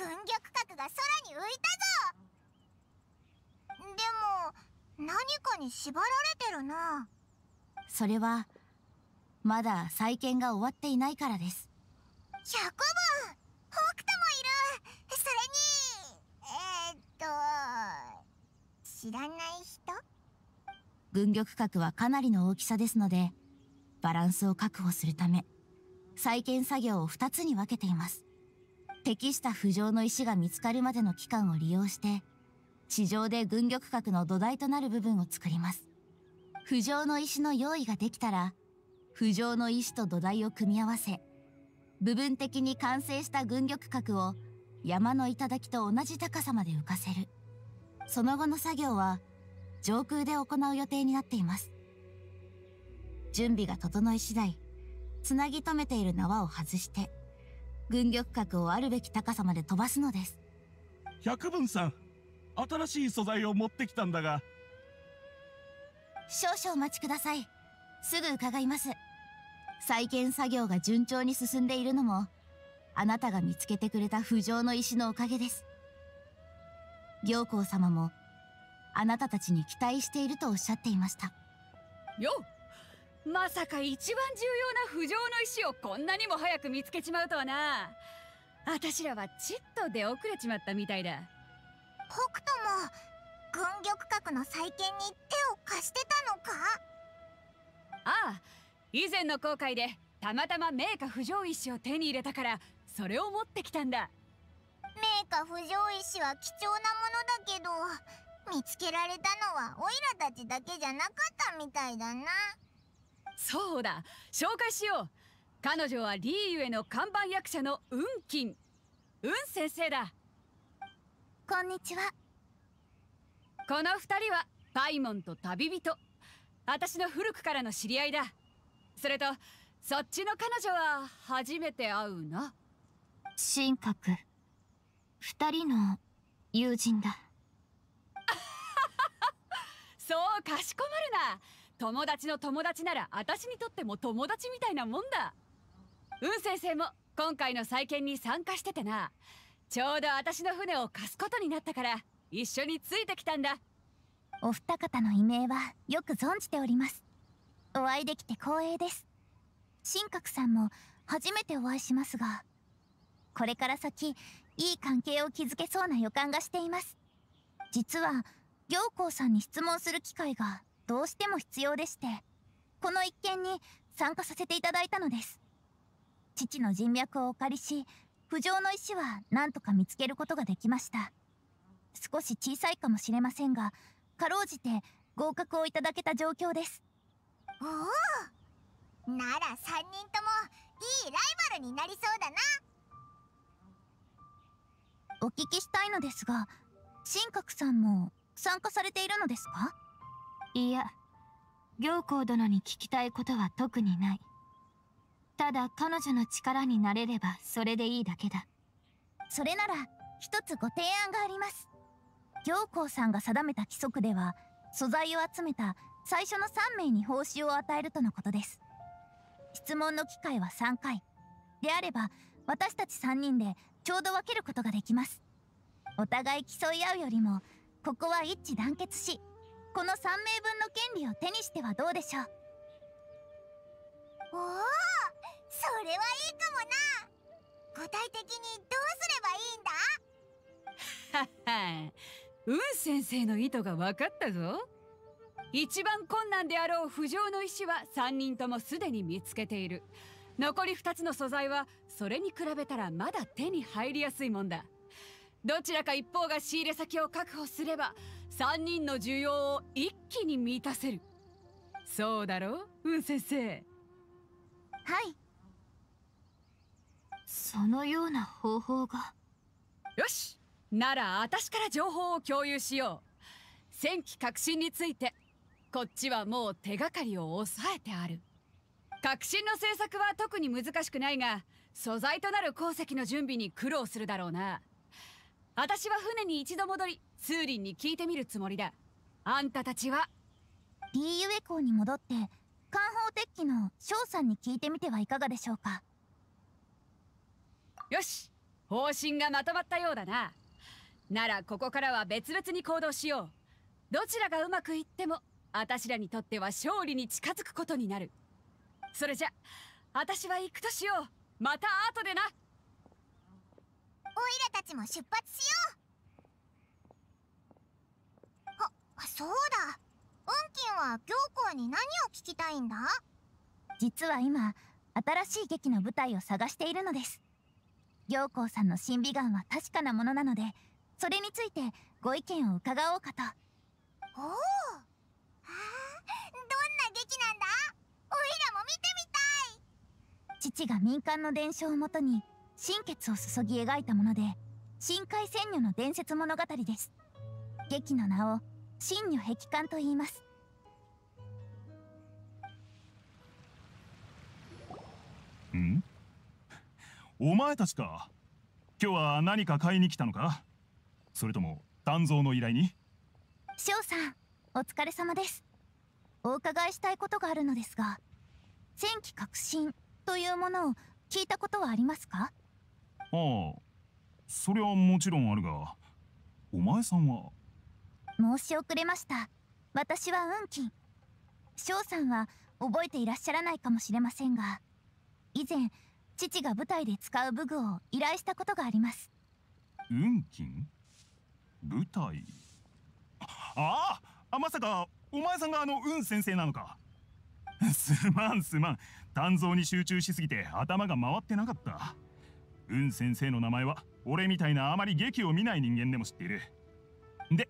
軍玉閣が空に浮いたぞ。でも何かに縛られてるな。それはまだ再建が終わっていないからです。100分北斗もいる。それにえー、っと知らない人？軍玉閣はかなりの大きさですのでバランスを確保するため再建作業を2つに分けています適した浮上の石が見つかるまでの期間を利用して地上で軍玉閣の土台となる部分を作ります。浮上の石の用意ができたら浮上の石と土台を組み合わせ部分的に完成した軍玉閣を山の頂と同じ高さまで浮かせる。その後の作業は上空で行う予定になっています。準備が整い次第つなぎ止めている縄を外して軍玉閣をあるべき高さまで飛ばすのです。百分さん新しい素材を持ってきたんだが。少々お待ちください。すぐ伺います。再建作業が順調に進んでいるのもあなたが見つけてくれた浮上の石のおかげです。行幸様もあなたたちに期待しているとおっしゃっていました。よまさか一番重要な浮上の石をこんなにも早く見つけちまうとはな。あたしらはちっと出遅れちまったみたいだ。北斗も軍玉閣の再建に手を貸してたのか？ああ以前の航海でたまたま名家浮上石を手に入れたからそれを持ってきたんだ。名家浮上石は貴重なものだけど見つけられたのはオイラたちだけじゃなかったみたいだなそうだ。紹介しよう。彼女はリーユへの看板役者の運金運先生だ。こんにちは。この二人はパイモンと旅人。私の古くからの知り合いだ。それとそっちの彼女は初めて会うな。神格二人の友人だ。そうかしこまるな友達の友達なら私にとっても友達みたいなもんだ。運先生も今回の再建に参加しててな。ちょうど私の船を貸すことになったから一緒についてきたんだ。お二方の異名はよく存じております。お会いできて光栄です。神格さんも初めてお会いしますがこれから先いい関係を築けそうな予感がしています。実は行幸さんに質問する機会がどうしても必要でしてこの一件に参加させていただいたのです。父の人脈をお借りし浮上の石は何とか見つけることができました。少し小さいかもしれませんがかろうじて合格をいただけた状況です。おおなら3人ともいいライバルになりそうだな。お聞きしたいのですが神格さんも参加されているのですか？いや行幸殿に聞きたいことは特にない。ただ彼女の力になれればそれでいいだけだ。それなら一つご提案があります。行幸さんが定めた規則では素材を集めた最初の3名に報酬を与えるとのことです。質問の機会は3回。であれば私たち3人でちょうど分けることができます。お互い競い合うよりもここは一致団結しこの3名分の権利を手にしてはどうでしょう？おおそれはいいかもな。具体的にどうすればいいんだ？はは運先生の意図が分かったぞ。一番困難であろう浮上の石は3人ともすでに見つけている。残り2つの素材はそれに比べたらまだ手に入りやすいもんだ。どちらか一方が仕入れ先を確保すれば3人の需要を一気に満たせる。そうだろ運先生。はい。そのような方法が。よしなら私から情報を共有しよう。戦機革新について。こっちはもう手がかりを抑えてある。革新の政策は特に難しくないが素材となる鉱石の準備に苦労するだろうな私は船に一度戻りツーリンに聞いてみるつもりだ。あんたたちは？リーユエ港に戻って艦砲鉄器の翔さんに聞いてみてはいかがでしょうか？よし方針がまとまったようだな。ならここからは別々に行動しよう。どちらがうまくいっても私らにとっては勝利に近づくことになる。それじゃ私は行くとしよう。また後でな。オイラたちも出発しよう。あそうだ。運金は行幸に何を聞きたいんだ？実は今新しい劇の舞台を探しているのです。行幸さんの審美眼は確かなものなのでそれについてご意見を伺おうかと。おお。どんな劇なんだ？おいらも見てみたい。父が民間の伝承をもとに心血を注ぎ描いたもので深海仙女の伝説物語です。劇の名を真女壁観と言います。ん？お前たちか。今日は何か買いに来たのか？それとも鍛造の依頼に？翔さんお疲れ様です。お伺いしたいことがあるのですが戦機革新というものを聞いたことはありますか？ああそれはもちろんあるがお前さんは？申し遅れました。私は運金翔さんは覚えていらっしゃらないかもしれませんが以前父が舞台で使う武具を依頼したことがあります。運金舞台？ああまさかお前さんがあの運先生なのか。すまんすまん。鍛造に集中しすぎて頭が回ってなかった運先生の名前は俺みたいなあまり劇を見ない人間でも知っている。で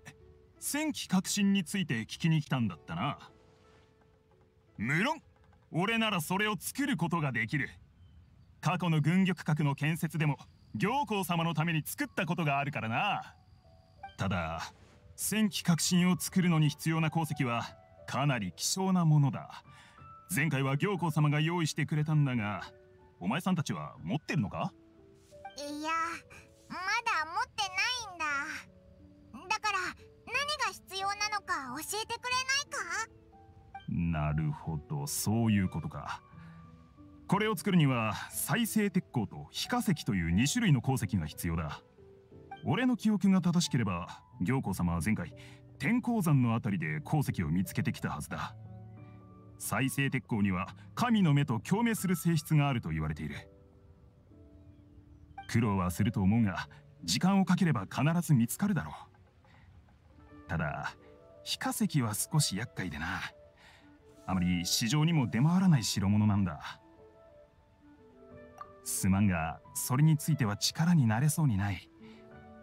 戦機革新について聞きに来たんだったな。無論俺ならそれを作ることができる。過去の軍玉閣の建設でも行幸様のために作ったことがあるからな。ただ戦機革新を作るのに必要な鉱石はかなり希少なものだ。前回は行幸様が用意してくれたんだがお前さんたちは持ってるのか？いやまだ持ってないんだ。だから何が必要なのか教えてくれないか？なるほどそういうことか。これを作るには再生鉄鋼と非化石という2種類の鉱石が必要だ。俺の記憶が正しければ行幸様は前回天鉱山のあたりで鉱石を見つけてきたはずだ。再生鉄鋼には神の目と共鳴する性質があると言われている。苦労はすると思うが時間をかければ必ず見つかるだろう。ただ非化石は少し厄介でな。あまり市場にも出回らない代物なんだ。すまんがそれについては力になれそうにない。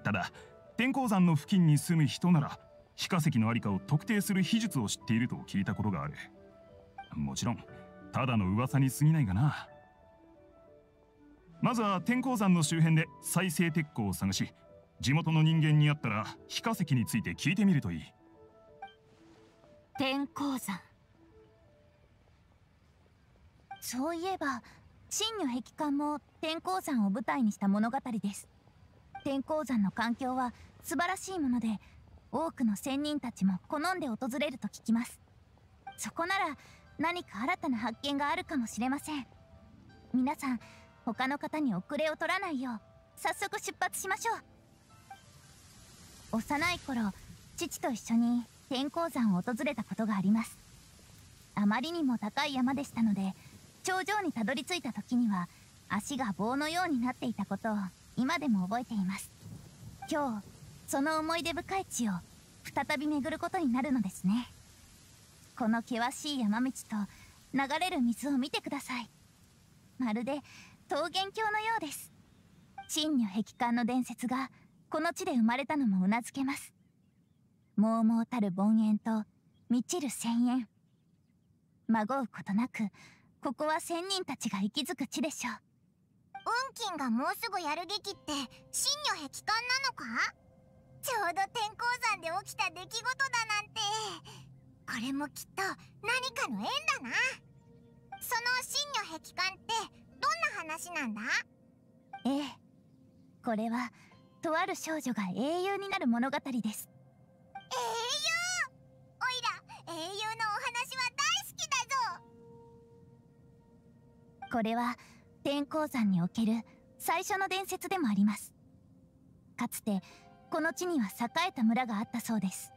ただ天鉱山の付近に住む人なら非化石の在りかを特定する秘術を知っていると聞いたことがある。もちろんただの噂に過ぎないがな。まずは天鉱山の周辺で再生鉄鋼を探し地元の人間に会ったら非化石について聞いてみるといい。天鉱山。そういえば真女壁観も天鉱山を舞台にした物語です。天鉱山の環境は素晴らしいもので多くの仙人たちも好んで訪れると聞きます。そこなら何か新たな発見があるかもしれません。皆さん他の方に遅れを取らないよう早速出発しましょう。幼い頃父と一緒に天鉱山を訪れたことがあります。あまりにも高い山でしたので頂上にたどり着いた時には足が棒のようになっていたことを今でも覚えています。今日その思い出深い地を再び巡ることになるのですね。この険しい山道と流れる水を見てください。まるで桃源郷のようです。真女壁観の伝説がこの地で生まれたのもうなずけます。猛々たる凡円と満ちる千円。まごうことなくここは仙人たちが息づく地でしょう。運金がもうすぐやる劇って真女壁観なのか？ちょうど天鉱山で起きた出来事だなんて。これもきっと何かの縁だな。その真女壁観ってどんな話なんだ？ええ。これはとある少女が英雄になる物語です。英雄？おいら英雄のお話は大好きだぞ。これは天鉱山における最初の伝説でもあります。かつてこの地には栄えた村があったそうです。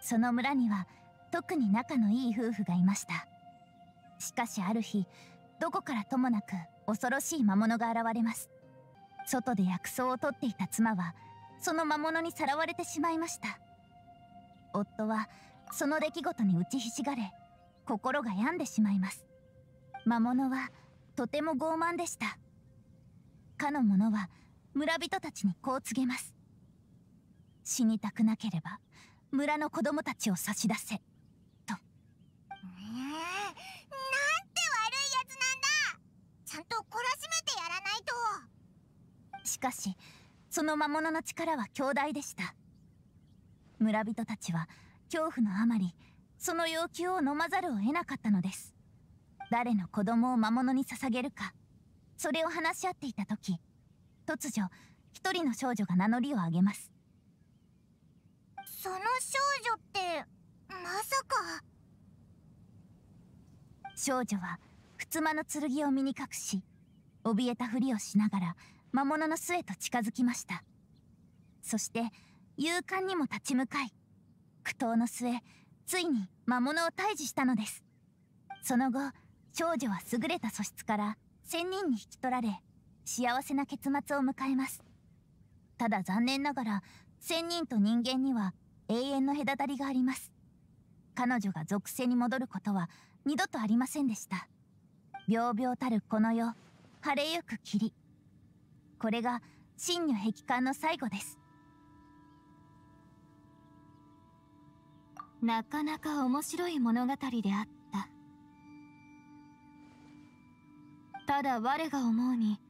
その村には特に仲のいい夫婦がいました。しかしある日どこからともなく恐ろしい魔物が現れます。外で薬草を取っていた妻はその魔物にさらわれてしまいました。夫はその出来事に打ちひしがれ心が病んでしまいます。魔物はとても傲慢でした。かの者は村人たちにこう告げます。死にたくなければ村の子供たちを差し出せとえー、なんて悪いやつなんだちゃんと懲らしめてやらないとしかしその魔物の力は強大でした。村人たちは恐怖のあまりその要求を飲まざるを得なかったのです。誰の子供を魔物に捧げるかそれを話し合っていた時突如一人の少女が名乗りを上げます。その少女ってまさか。少女はふつまの剣を身に隠し怯えたふりをしながら魔物の巣へと近づきました。そして勇敢にも立ち向かい苦闘の末ついに魔物を退治したのです。その後少女は優れた素質から仙人に引き取られ幸せな結末を迎えます。ただ残念ながら仙人と人間には永遠の隔たりがあります。彼女が属性に戻ることは二度とありませんでした。病々たるこの世晴れゆく霧。これが真如壁観の最後です。なかなか面白い物語であった。ただ我が思うに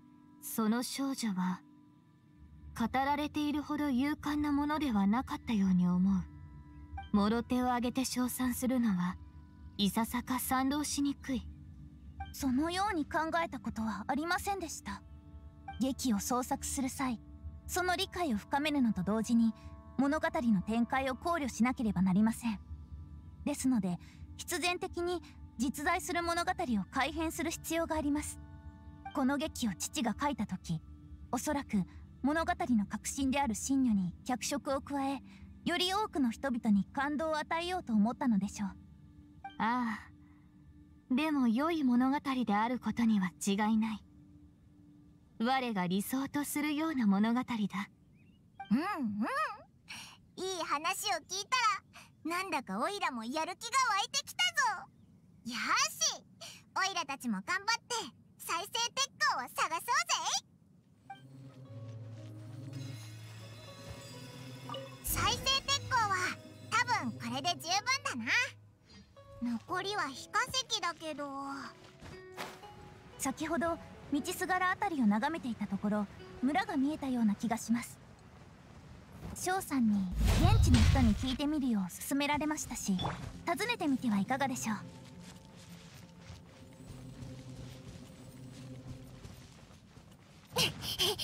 その少女は語られているほど勇敢なものではなかったように思う。もろ手を挙げて称賛するのはいささか賛同しにくい。そのように考えたことはありませんでした。劇を創作する際その理解を深めるのと同時に物語の展開を考慮しなければなりません。ですので必然的に実在する物語を改変する必要があります。この劇を父が書いた時おそらく物語の核心である真如に脚色を加えより多くの人々に感動を与えようと思ったのでしょう。ああでも良い物語であることには違いない。我が理想とするような物語だ。うんうん。いい話を聞いたらなんだかオイラもやる気が湧いてきたぞ。よし。オイラたちも頑張って再生鉄鋼を探そうぜ。再生鉄鋼は多分これで十分だな。残りは非化石だけど。先ほど道すがら辺りを眺めていたところ村が見えたような気がします。翔さんに現地の人に聞いてみるよう勧められましたし訪ねてみてはいかがでしょう。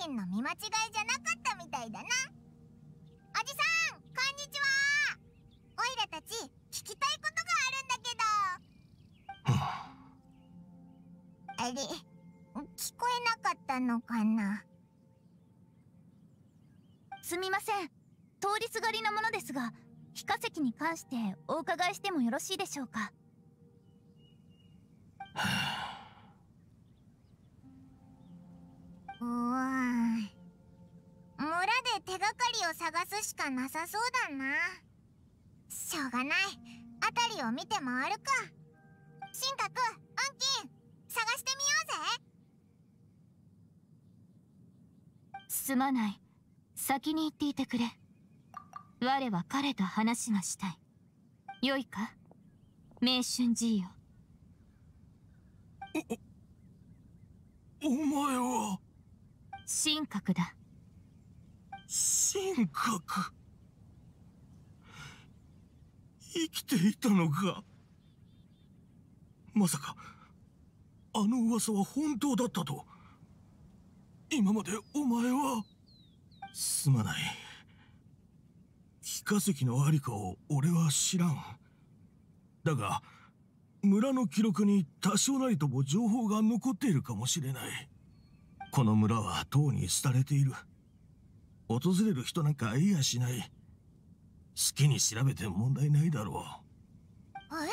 運金の見間違いじゃなかったみたいだな。おじさんこんにちは。オイラたち聞きたいことがあるんだけど。あれ聞こえなかったのかな？すみません。通りすがりのものですが非化石に関してお伺いしてもよろしいでしょうか？かりを探すしかなさそうだな。しょうがない。辺りを見て回るか。神格運金探してみようぜ。すまない。先に行っていてくれ。我は彼と話がしたい。よいか？名春じいよ。お前は？神格だ神格生きていたのかまさかあの噂は本当だったと。今までお前は。すまない。非化石のありかを俺は知らん。だが村の記録に多少なりとも情報が残っているかもしれない。この村はとうに廃れている。訪れる人なんかいやしない。好きに調べて問題ないだろう。え？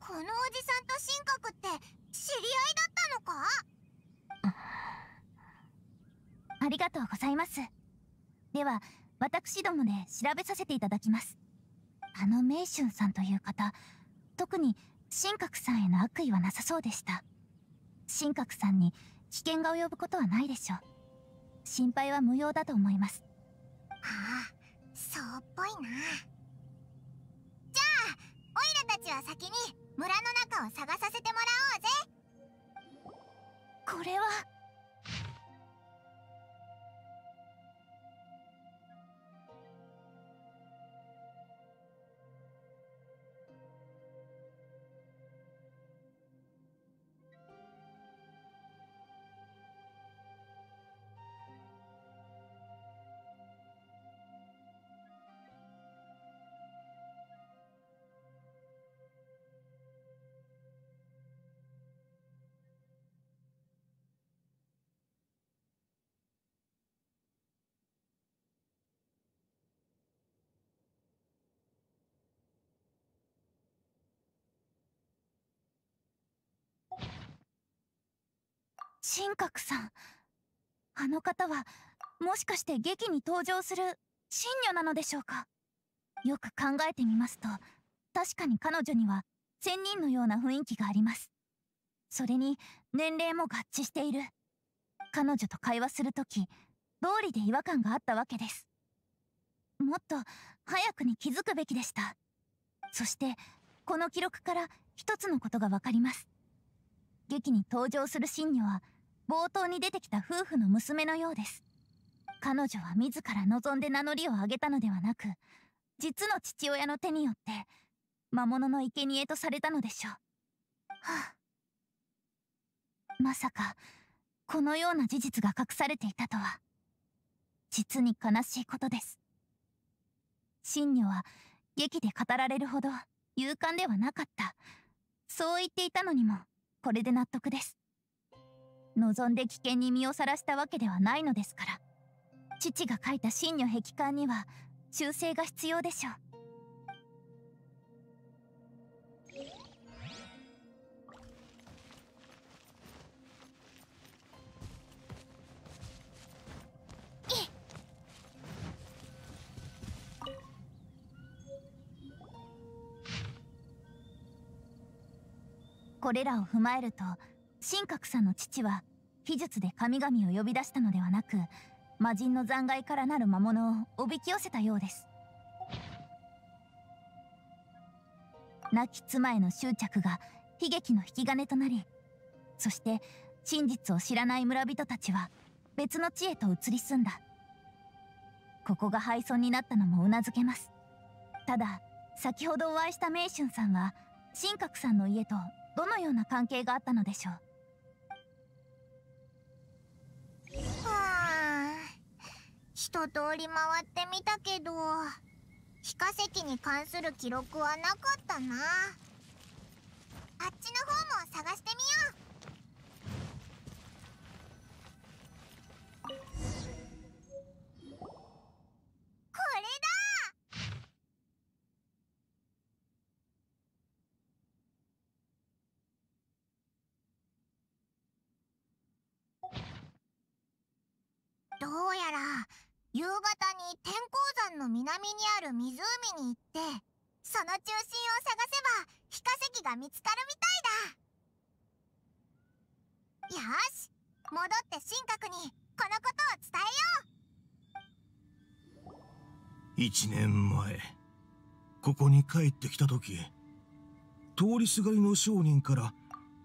このおじさんと神格って知り合いだったのか？ありがとうございます。では私どもで調べさせていただきます。あの名春さんという方特に神格さんへの悪意はなさそうでした。神格さんに危険が及ぶことはないでしょう心配は無用だと思います。ああそうっぽいな。じゃあオイラたちは先に村の中を探させてもらおうぜ。これは神格さんあの方はもしかして劇に登場する神女なのでしょうか？よく考えてみますと確かに彼女には仙人のような雰囲気があります。それに年齢も合致している。彼女と会話する時道理で違和感があったわけです。もっと早くに気づくべきでした。そしてこの記録から一つのことがわかります。劇に登場する神女は冒頭に出てきた夫婦の娘のようです。彼女は自ら望んで名乗りを上げたのではなく実の父親の手によって魔物の生贄とされたのでしょう。はあ。まさかこのような事実が隠されていたとは。実に悲しいことです。神女は劇で語られるほど勇敢ではなかった。そう言っていたのにもこれで納得です。望んで危険に身をさらしたわけではないのですから。父が書いた真女壁観には修正が必要でしょう。これらを踏まえると神格さんの父は秘術で神々を呼び出したのではなく魔人の残骸からなる魔物をおびき寄せたようです。亡き妻への執着が悲劇の引き金となりそして真実を知らない村人たちは別の地へと移り住んだ。ここが廃村になったのもうなずけます。ただ先ほどお会いした名春さんは神格さんの家とどのような関係があったのでしょう。一通り回ってみたけど非化石に関する記録はなかったな。あっちの方も探してみよう。どうやら夕方に天候山の南にある湖に行ってその中心を探せば非化石が見つかるみたいだ。よし戻って神格にこのことを伝えよう。1年前ここに帰ってきた時通りすがりの商人から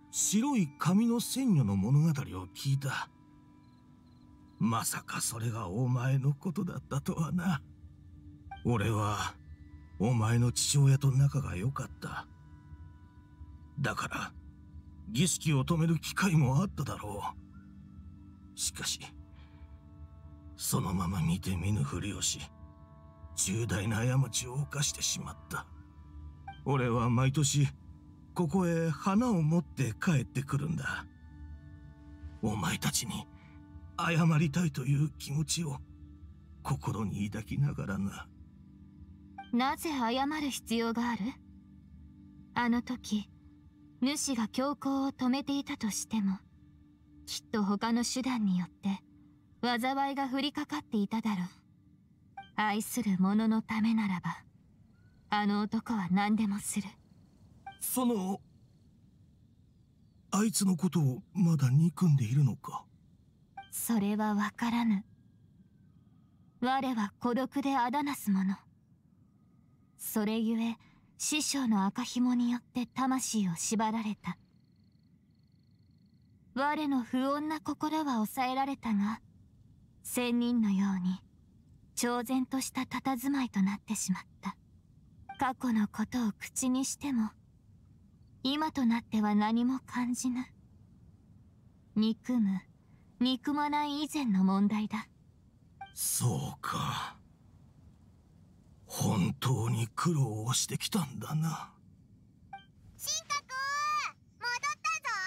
白い髪の仙女の物語を聞いた。まさかそれがお前のことだったとはな。俺は、お前の父親と仲が良かった。だから、儀式を止める機会もあっただろうしかしそのまま見て見ぬふりをし重大な過ちを犯してしまった俺は毎年ここへ花を持って帰ってくるんだお前たちに謝りたいという気持ちを心に抱きながらな。なぜ謝る必要がある？あの時主が強行を止めていたとしてもきっと他の手段によって災いが降りかかっていただろう。愛する者のためならばあの男は何でもする。そのあいつのことをまだ憎んでいるのか？それはわからぬ。我は孤独であだなす者それゆえ師匠の赤紐によって魂を縛られた。我の不穏な心は抑えられたが仙人のように超然とした佇まいとなってしまった。過去のことを口にしても今となっては何も感じぬ。憎む。憎まない以前の問題だ。そうか。本当に苦労をしてきたんだな。進化くん戻ったぞ。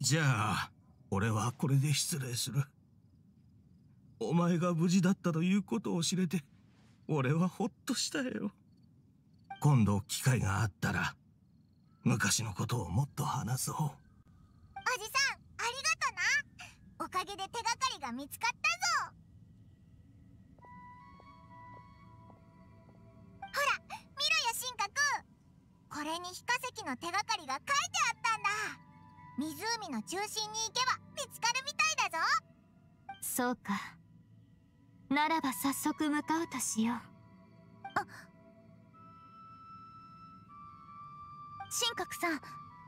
じゃあ俺はこれで失礼する。お前が無事だったということを知れて俺はほっとしたよ。今度機会があったら昔のことをもっと話そうかげで手がかりが見つかったぞほら見ろよ進化くんこれに非化石の手がかりが書いてあったんだ湖の中心に行けば見つかるみたいだぞそうか。ならば早速向かうとしよう。あ。神格さん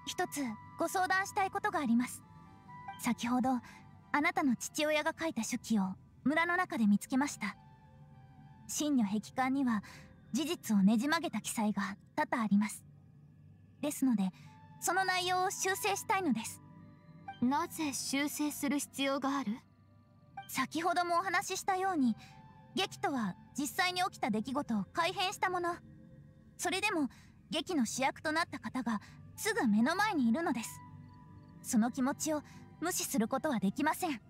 一つご相談したいことがあります。先ほどあなたの父親が書いた手記を村の中で見つけました。真女壁観には事実をねじ曲げた記載が多々あります。ですのでその内容を修正したいのです。なぜ修正する必要がある？先ほどもお話ししたように劇とは実際に起きた出来事を改変したもの。それでも劇の主役となった方がすぐ目の前にいるのです。その気持ちを無視することはできません。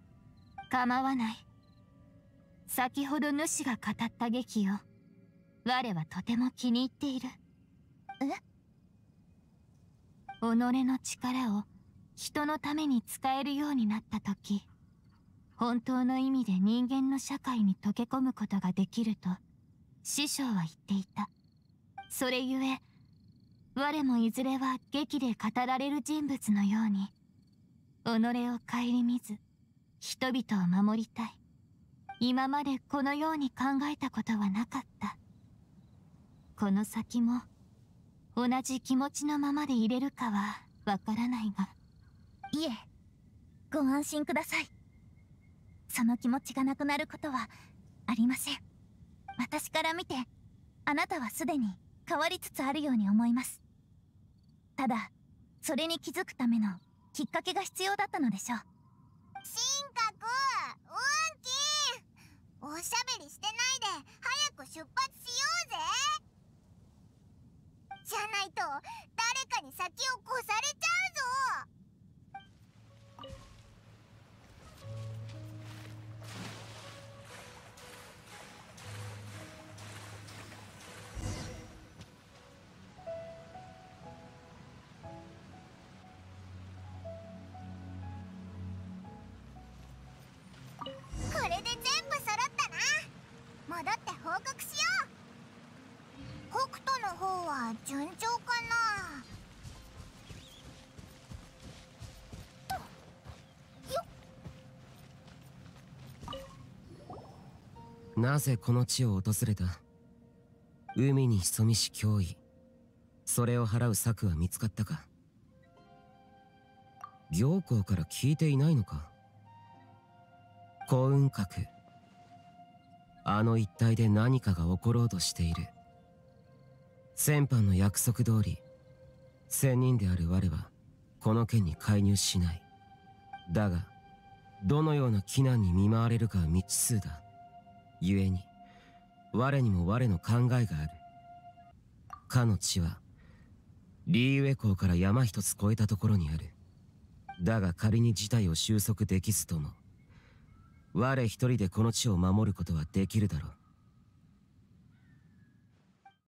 構わない。先ほど主が語った劇を我はとても気に入っている。え？己の力を人のために使えるようになった時本当の意味で人間の社会に溶け込むことができると師匠は言っていた。それゆえ我もいずれは劇で語られる人物のように己を顧みず人々を守りたい。今までこのように考えたことはなかった。この先も同じ気持ちのままでいれるかはわからないが。いえご安心ください。その気持ちがなくなることはありません。私から見てあなたはすでに変わりつつあるように思います。ただそれに気づくためのきっかけが必要だったのでしょう。進化くん。順調かな？なぜこの地を訪れた？海に潜みし脅威。それを払う策は見つかったか？行幸から聞いていないのか？幸運閣。あの一帯で何かが起ころうとしている。先般の約束通り仙人である我はこの件に介入しない。だがどのような危難に見舞われるかは未知数だ。故に我にも我の考えがある。かの地はリーウェ港から山一つ越えたところにある。だが仮に事態を収束できずとも我一人でこの地を守ることはできるだろう。